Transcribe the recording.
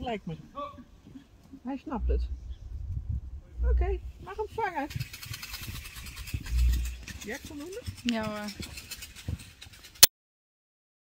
lijkt me. Hij snapt het. Oké, mag hem vangen. Jack voldoende? Ja hoor.